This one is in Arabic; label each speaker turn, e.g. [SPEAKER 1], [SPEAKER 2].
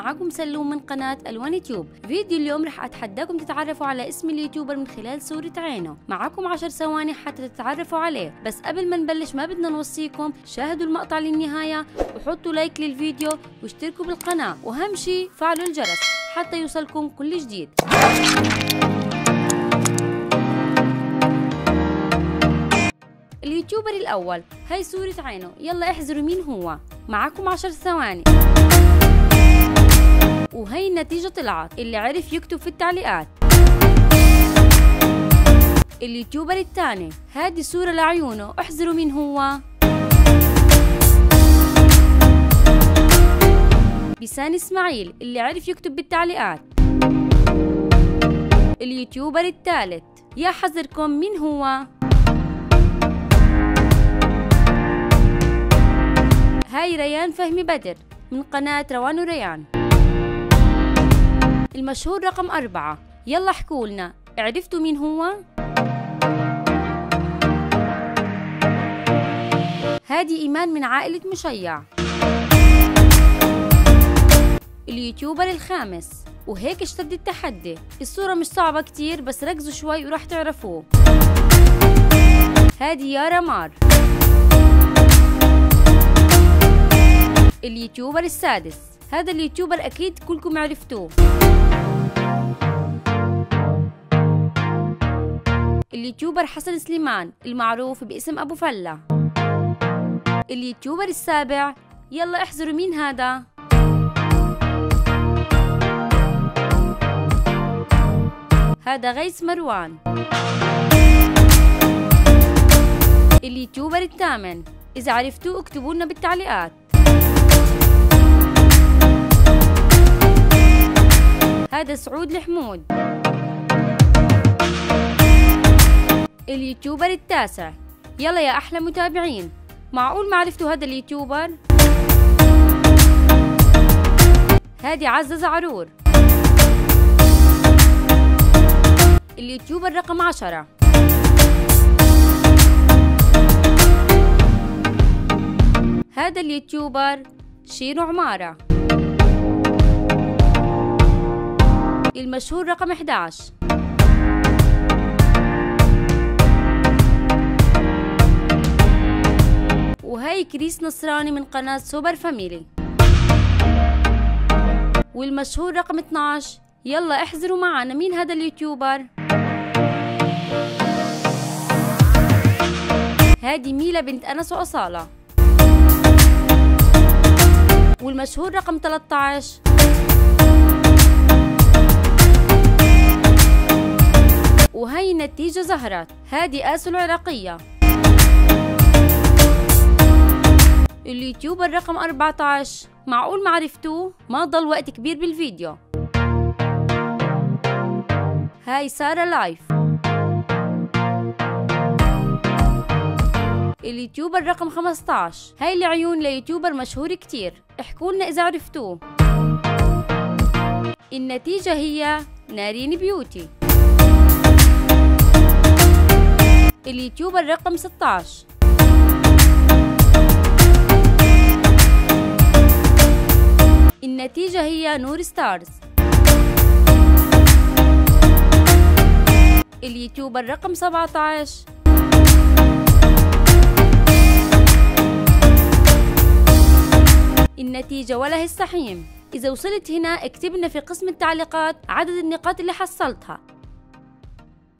[SPEAKER 1] معكم سلوم من قناة ألوان يوتيوب. فيديو اليوم رح أتحداكم تتعرفوا على اسم ال YouTuber من خلال صورة عينه. معكم عشر ثواني حتى تتعرفوا عليه. بس قبل ما نبلش ما بدنا نوصيكم شاهدوا المقطع للنهاية وحطوا like للفيديو واشتركوا بالقناة. وأهم شي فعلوا الجرس حتى يوصلكم كل جديد. ال YouTuber الأول. هاي صورة عينه. يلا احذروا مين هو. معكم عشر ثواني. وهي النتيجة طلعت اللي عرف يكتب في التعليقات. اليوتيوبر الثاني هذه صورة لعيونه احذروا مين هو. بيسان إسماعيل اللي عرف يكتب بالتعليقات. اليوتيوبر الثالث يا حذركم مين هو. هاي ريان فهمي بدر من قناة روان وريان المشهور رقم أربعة. يلا احكوا لنا. عرفتوا مين هو؟ هادي إيمان من عائلة مشيع. اليوتيوبر الخامس. وهيك اشتد التحدي. الصورة مش صعبة كتير بس ركزوا شوي وراح تعرفوه. هادي يارا مار اليوتيوبر السادس. هذا اليوتيوبر أكيد كلكم عرفتوه. اليوتيوبر حسن سليمان المعروف باسم أبو فلة. اليوتيوبر السابع يلا احذروا مين هذا؟ هذا غيث مروان. اليوتيوبر الثامن إذا عرفتوه اكتبوا لنا بالتعليقات. هذا سعود الحمود. اليوتيوبر التاسع. يلا يا أحلى متابعين معقول ما عرفتوا هذا اليوتيوبر؟ هادي عزة زعرور. ال YouTuber رقم عشرة. هذا ال YouTuber شيرو عمارة. المشهور رقم 11 وهي كريس نصراني من قناة سوبر فاميلي. والمشهور رقم 12 يلا احذروا معنا مين هذا ال YouTuber؟ هادي ميلا بنت أنس وأصالة. والمشهور رقم 13 وهي النتيجة ظهرت هادي آسو العراقية ال YouTuber رقم 14 معقول ما عرفتوه؟ ما ضل وقت كبير بالفيديو. هاي سارة لايف ال YouTuber رقم 15 هاي العيون ل YouTuber مشهور كتير. احكوا لنا إذا عرفتوه. النتيجة هي نارين بيوتي. ال YouTuber رقم 16 النتيجة هي نور ستارز. ال YouTuber رقم 17 النتيجة ولاء السحيم إذا وصلت هنا اكتب لنا في قسم التعليقات عدد النقاط اللي حصلتها.